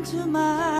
into my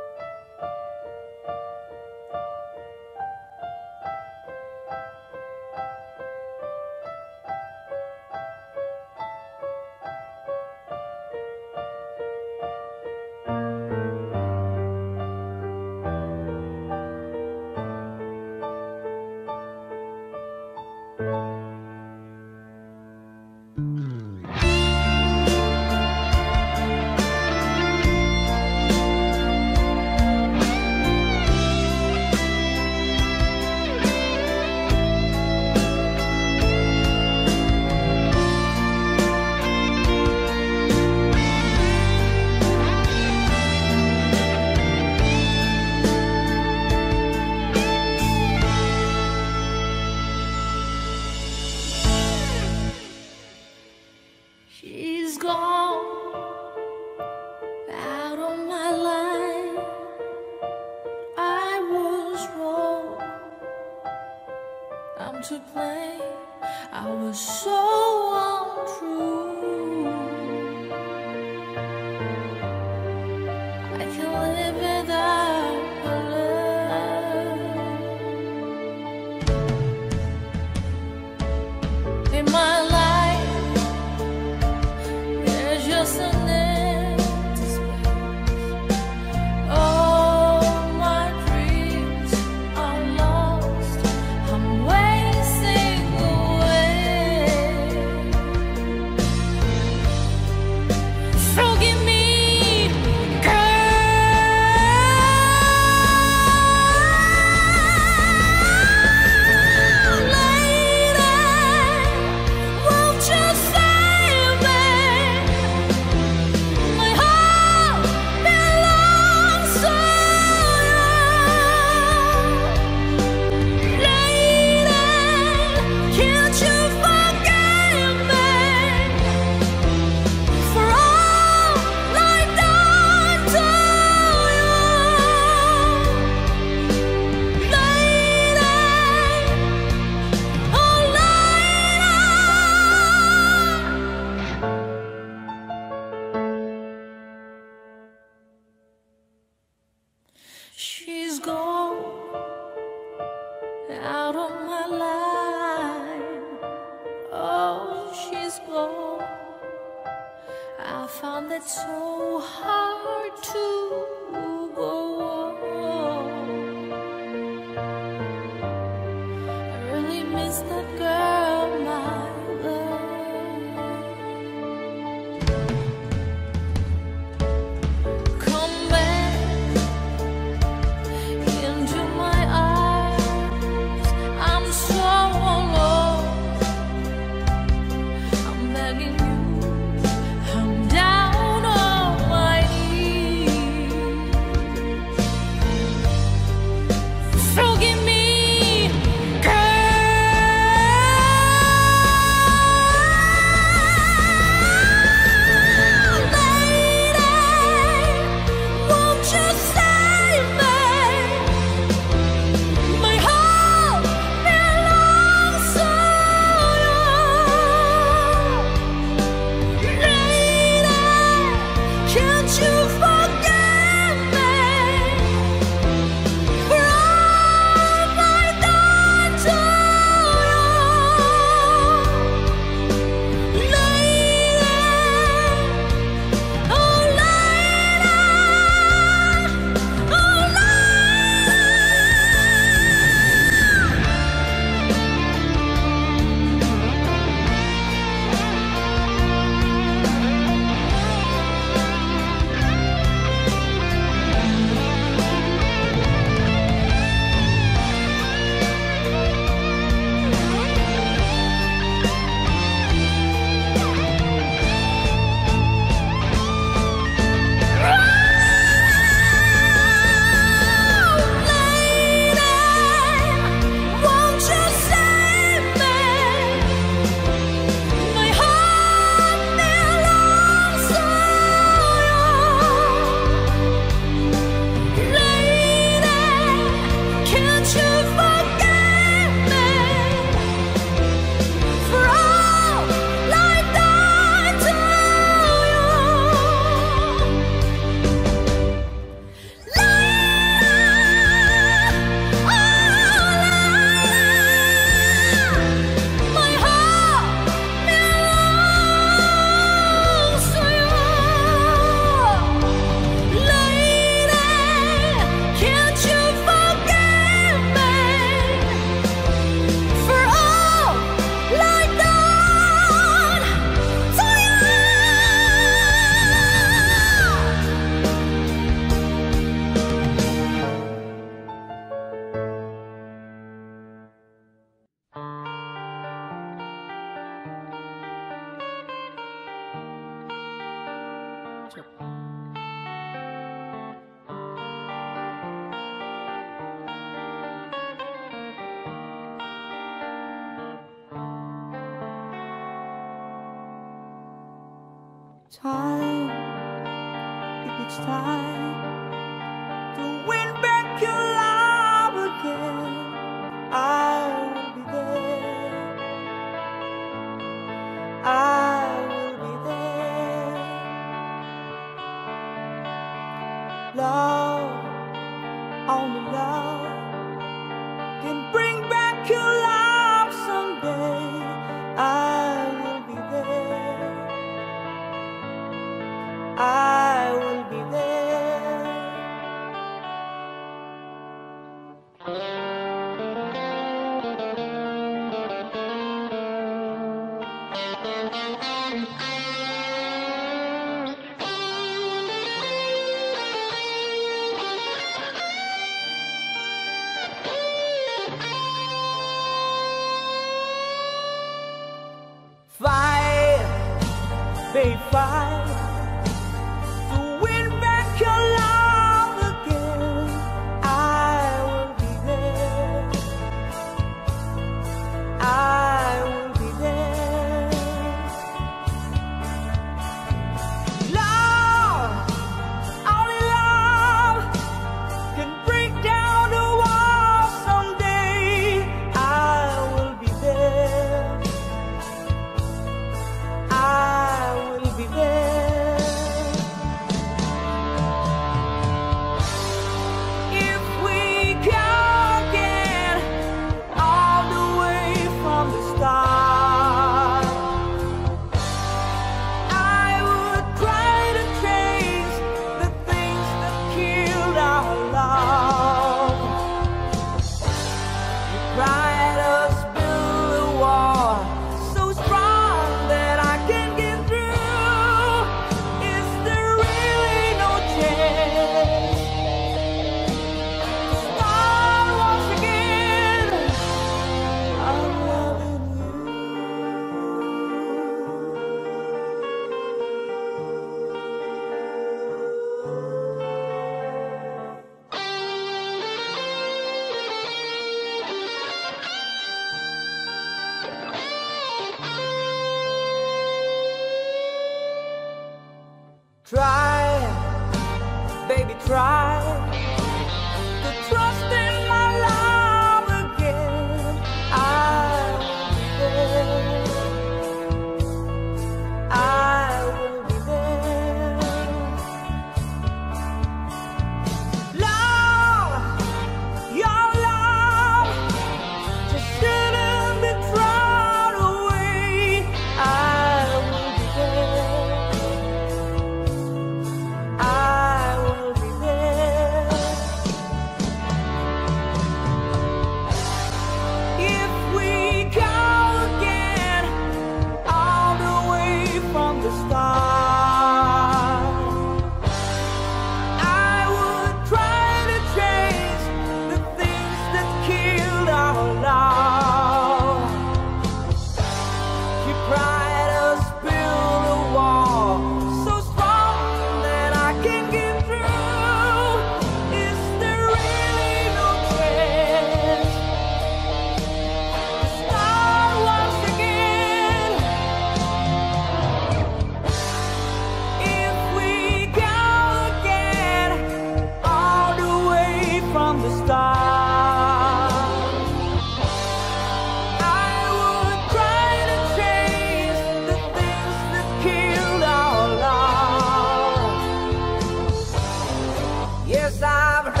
I've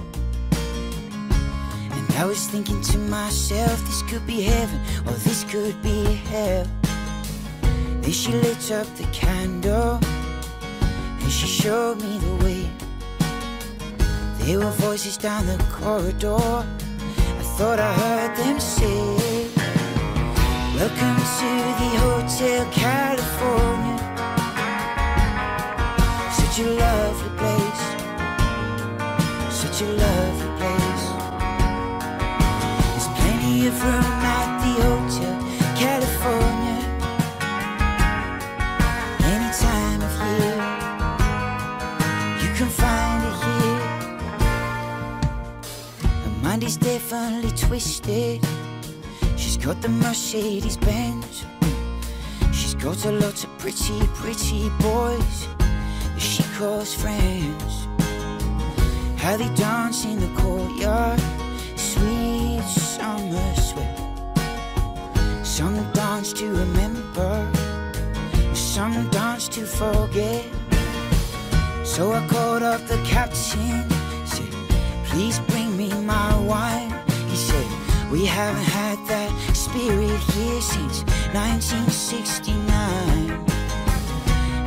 I was thinking to myself, this could be heaven or this could be hell. Then she lit up the candle and she showed me the way. There were voices down the corridor. I thought I heard them say, Welcome to the Hotel California. Such a lovely place. Such a lovely room at the Hotel California. Any time of year, you can find it here. Her mind is Tiffany twisted. She's got the Mercedes Benz. She's got a lot of pretty, pretty boys that she calls friends. How they dance in the courtyard, sweet sweat. Some dance to remember, some dance to forget. So I called up the captain, said, Please bring me my wine. He said, We haven't had that spirit here since 1969.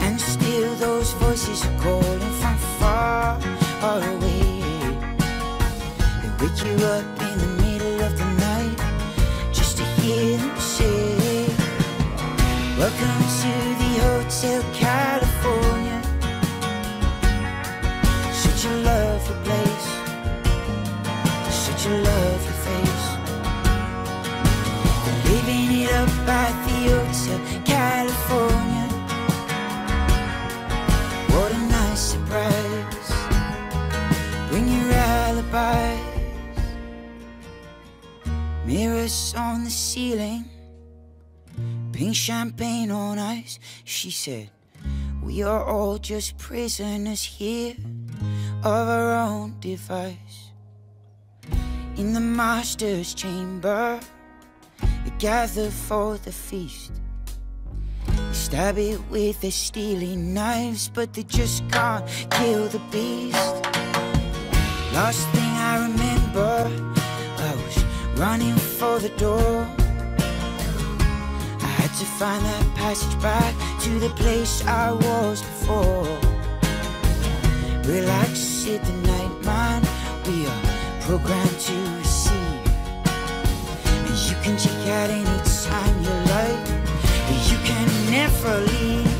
And still those voices are calling from far, far away. They wake you up in the Welcome to the Hotel California. Such a lovely place, such a lovely face. Living it up at the Hotel Mirrors on the ceiling. Pink champagne on ice. She said, We are all just prisoners here of our own device. In the master's chamber, they gather for the feast. They stab it with their stealing knives, but they just can't kill the beast. Last thing I remember, running for the door. I had to find that passage back to the place I was before. Relax, sit the night, man. We are programmed to receive. And you can check out any time you like, you can never leave.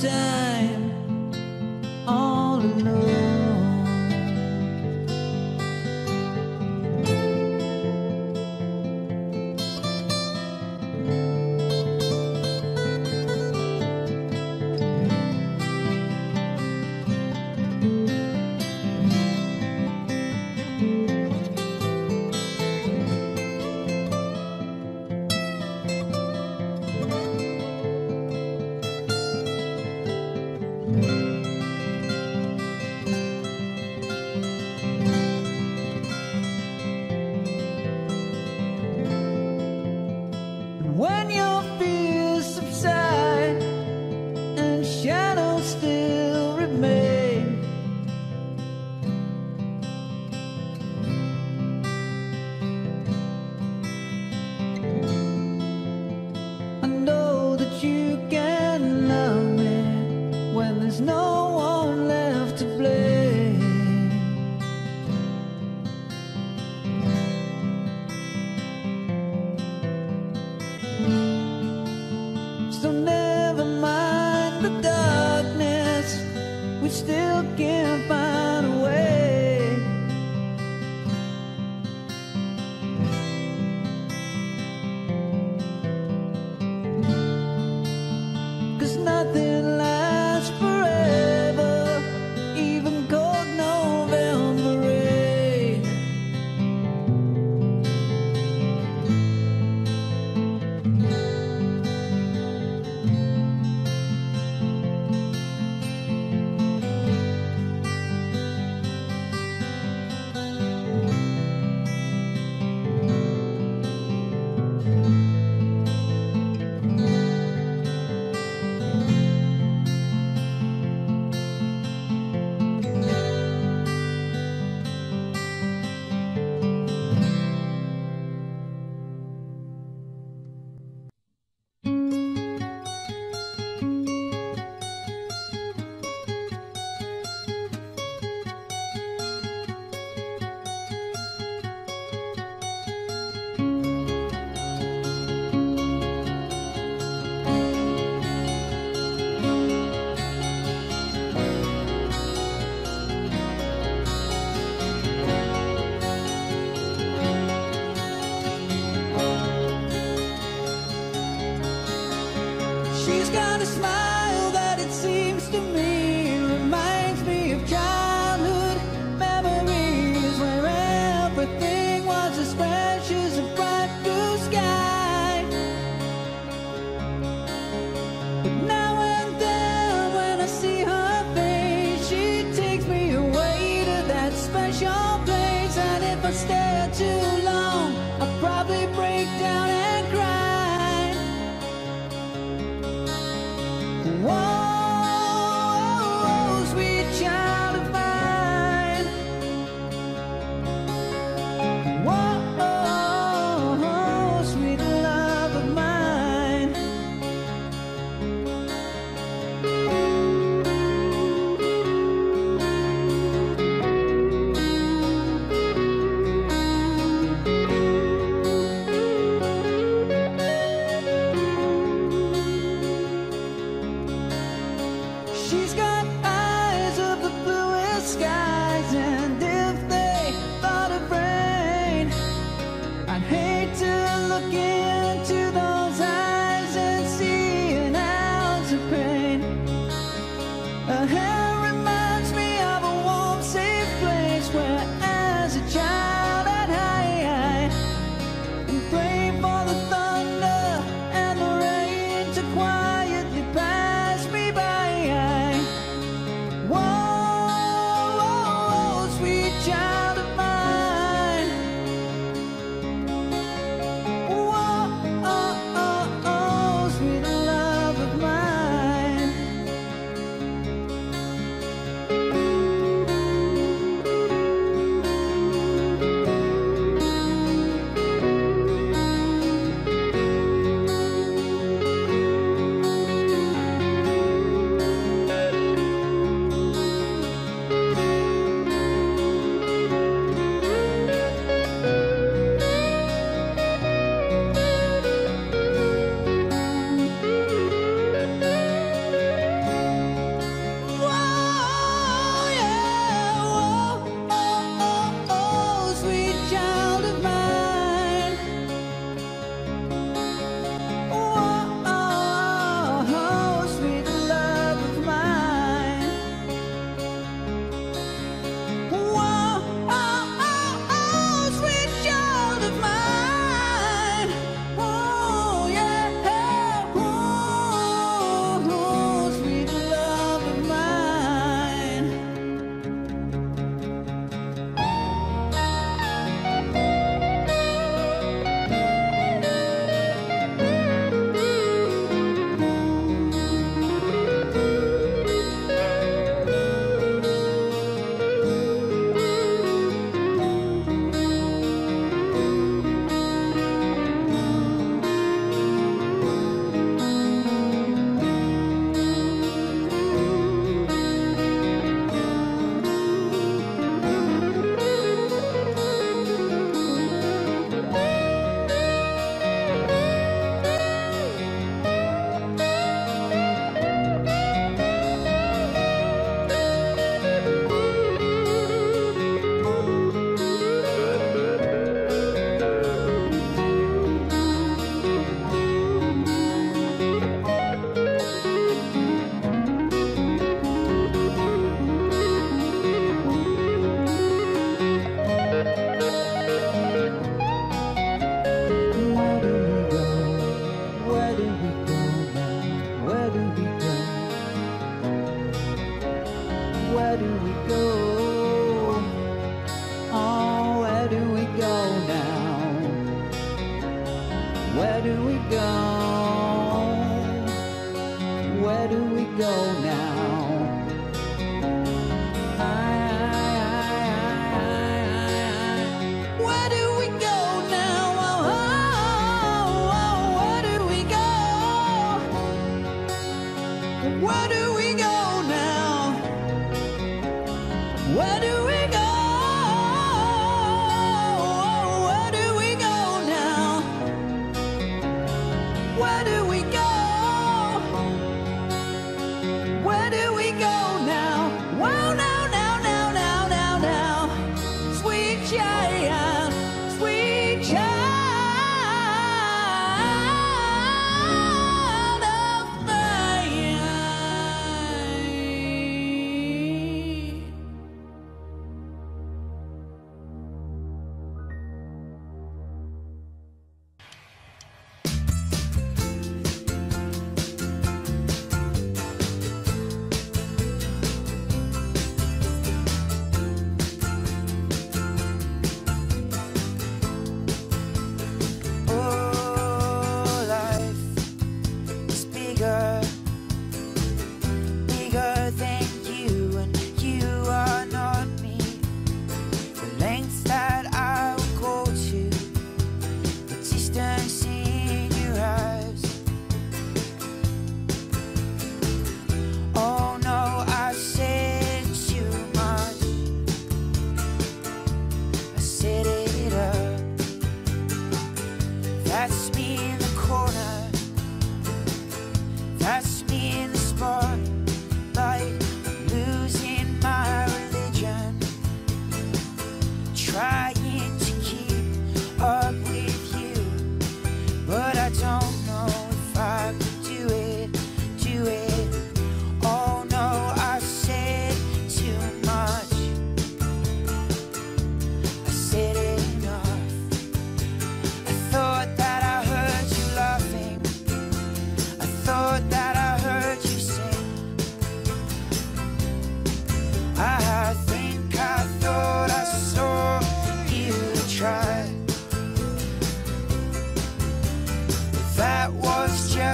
Time? all alone.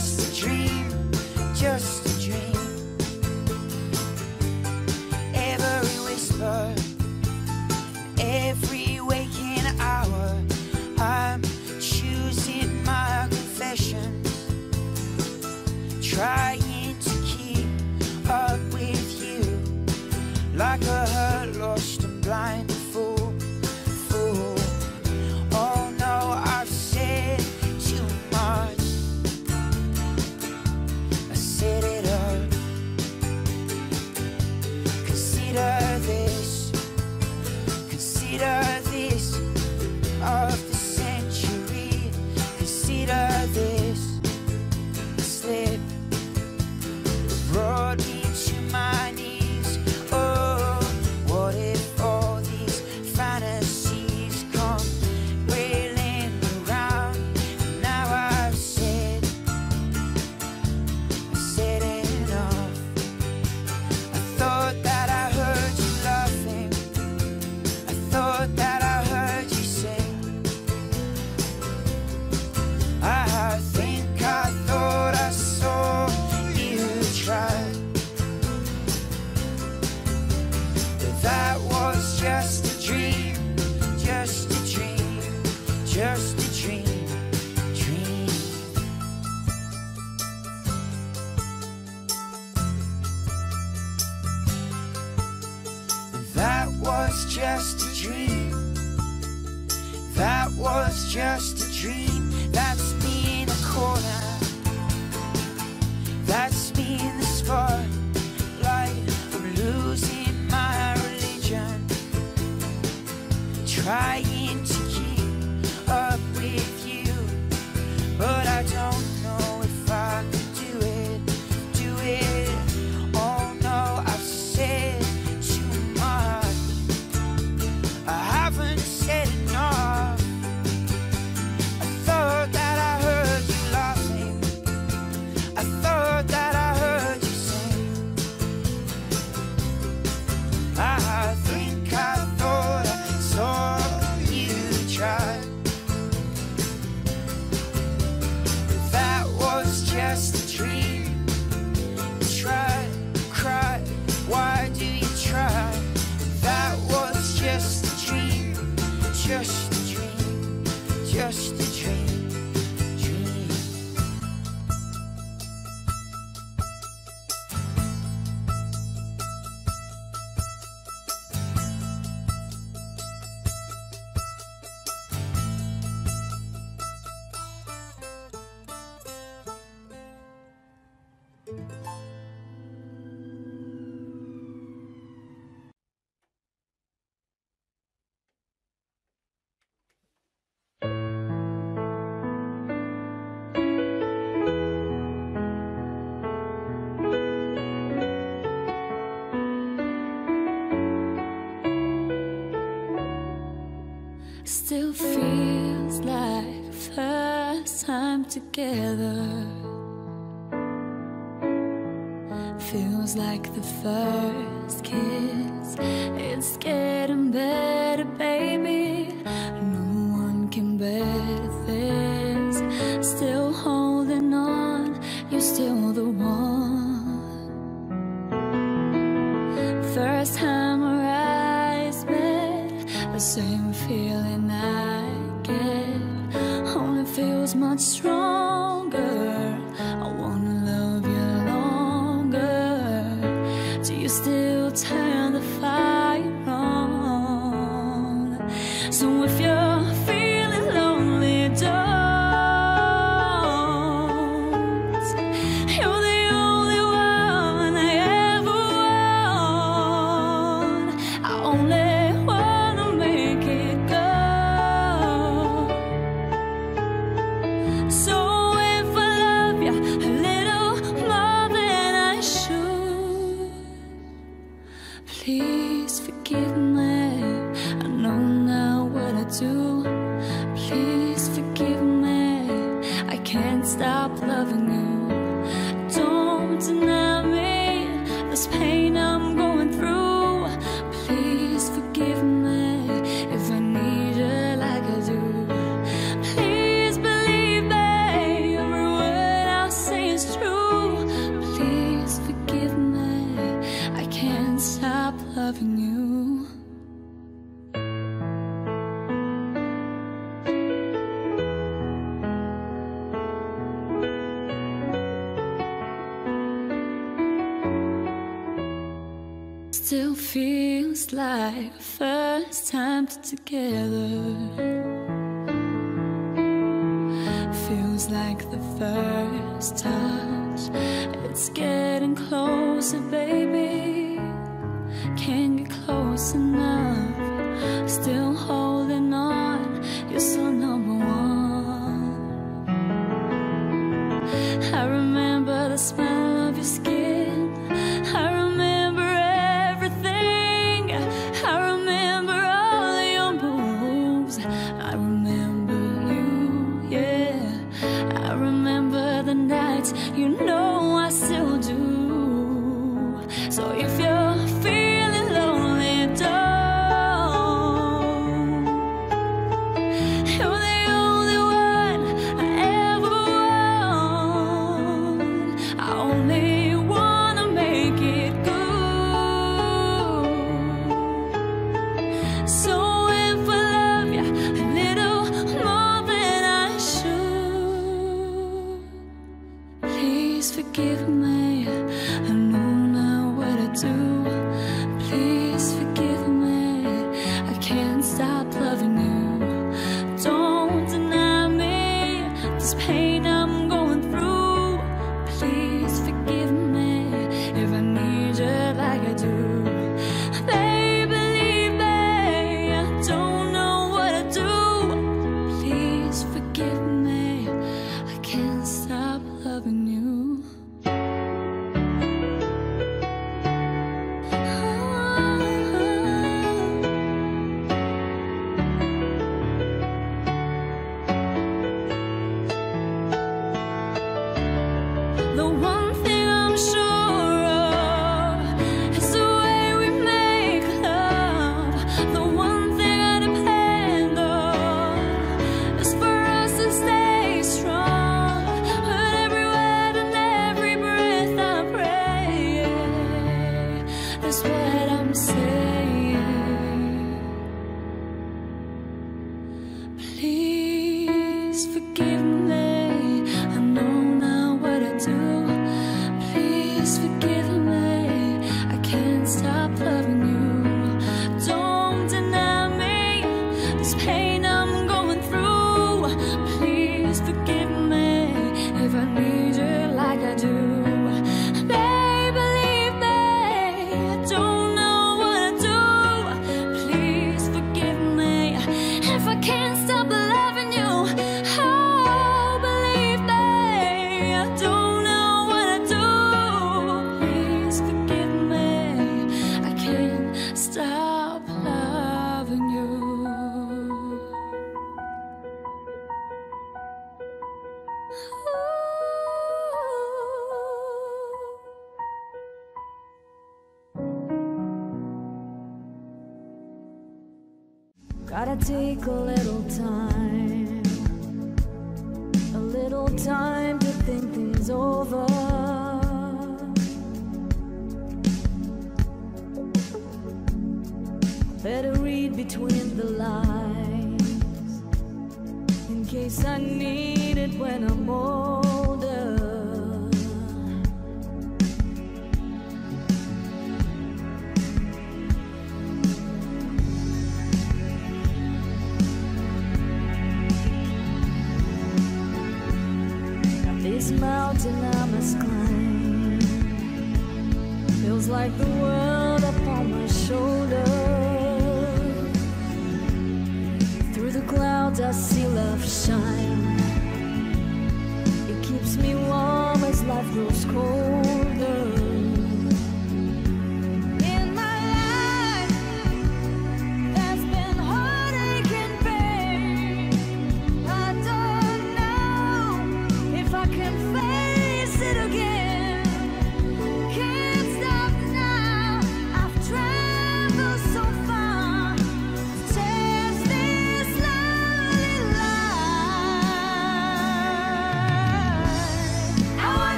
just a dream. Ah. like the first. stop loving you.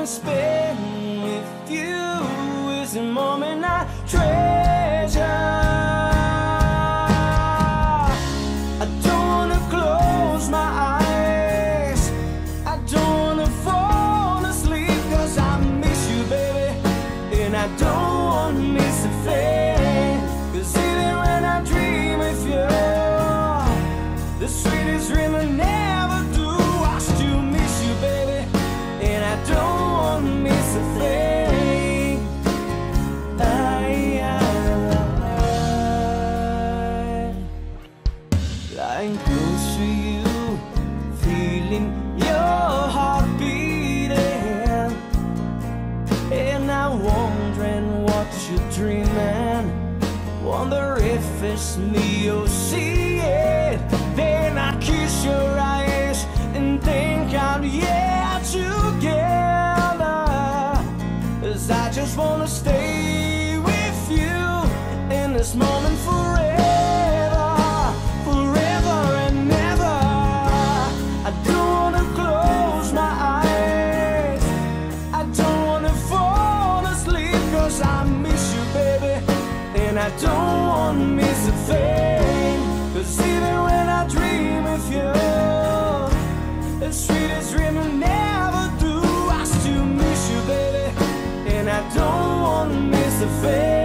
promise, babe. Don't wanna miss a face.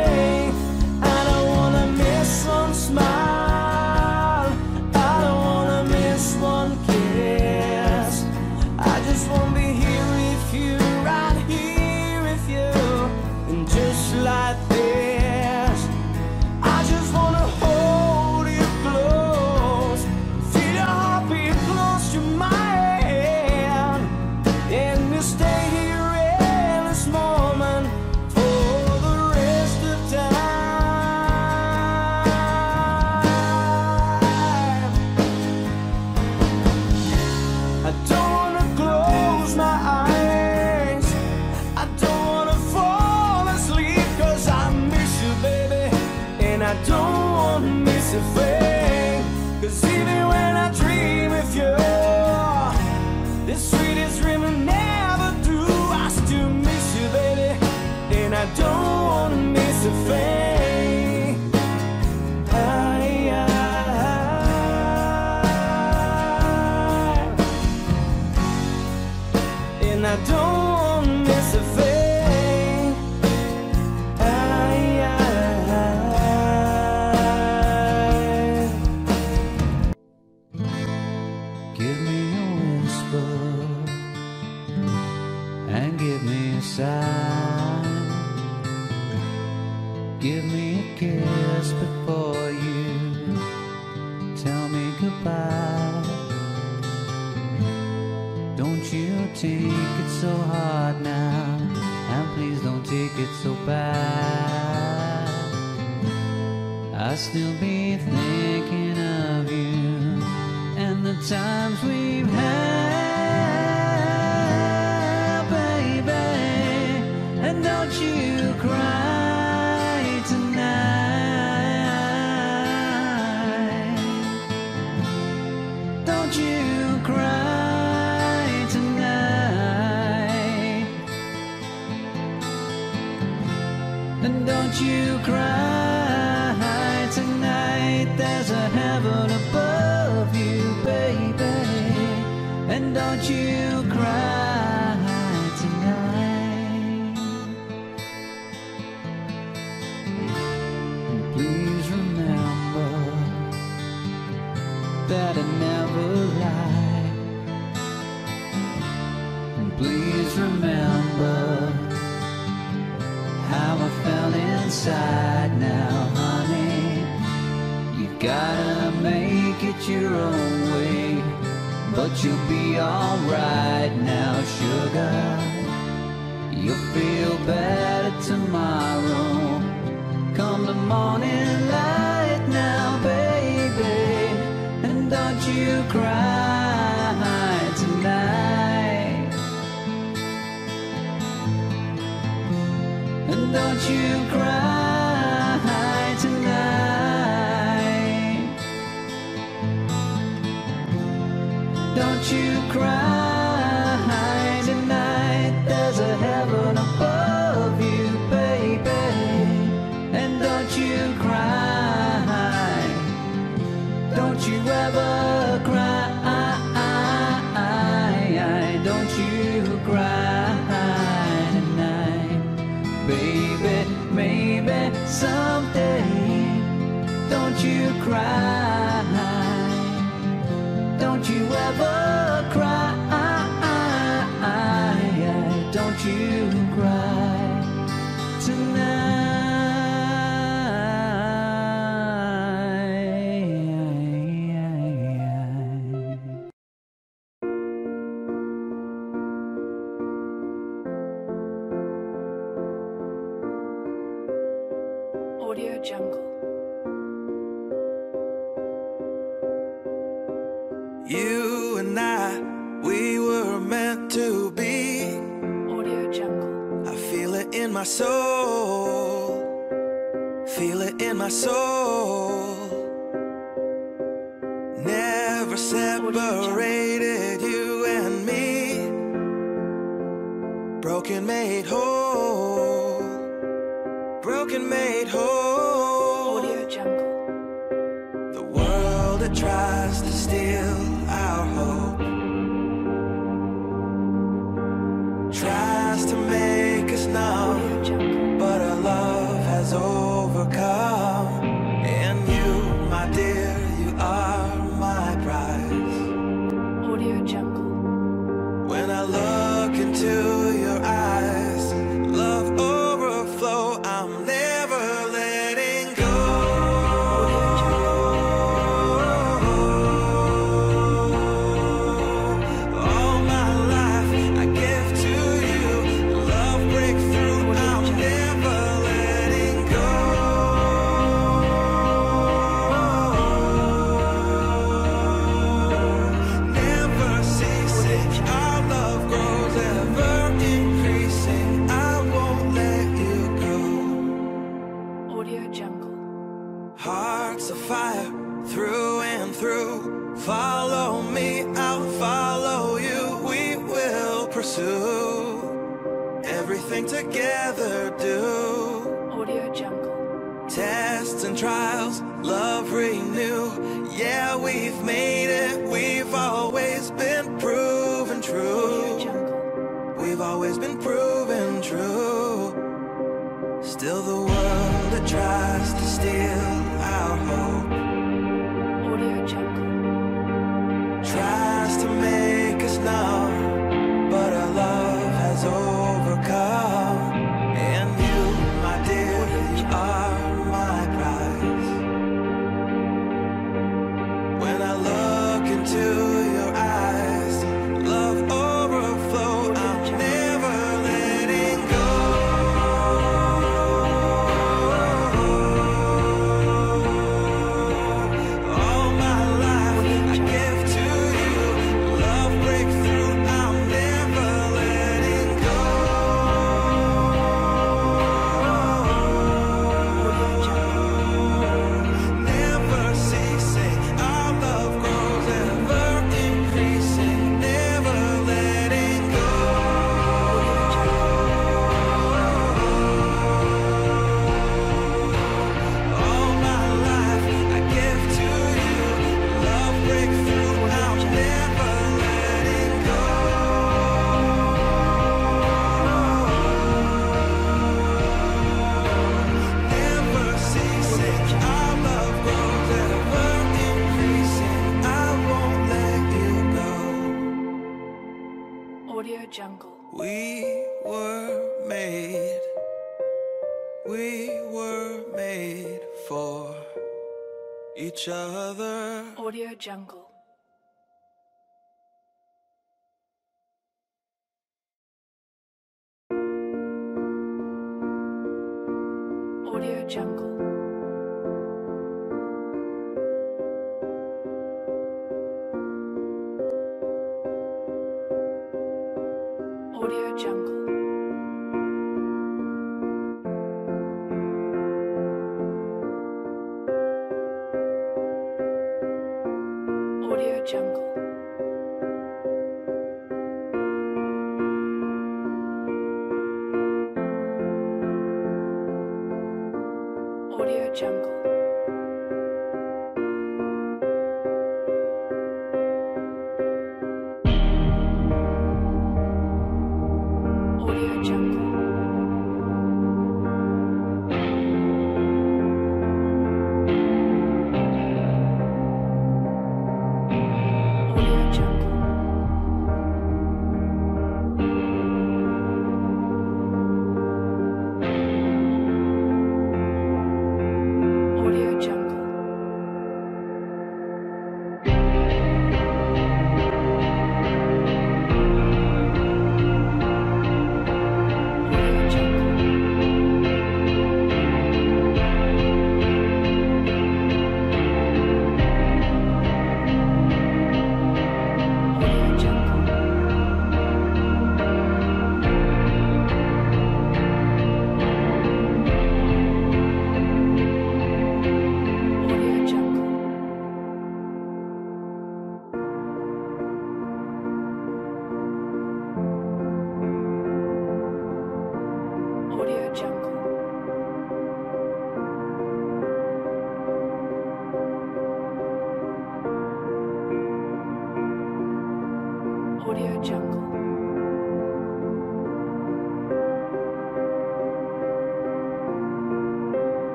cry tonight. There's a heaven above you, baby. And don't you cry. now, honey. You gotta make it your own way. But you'll be alright now, sugar. You'll feel better tomorrow. Come the morning light now, baby. And don't you cry tonight. And don't you cry. cry. broken made whole.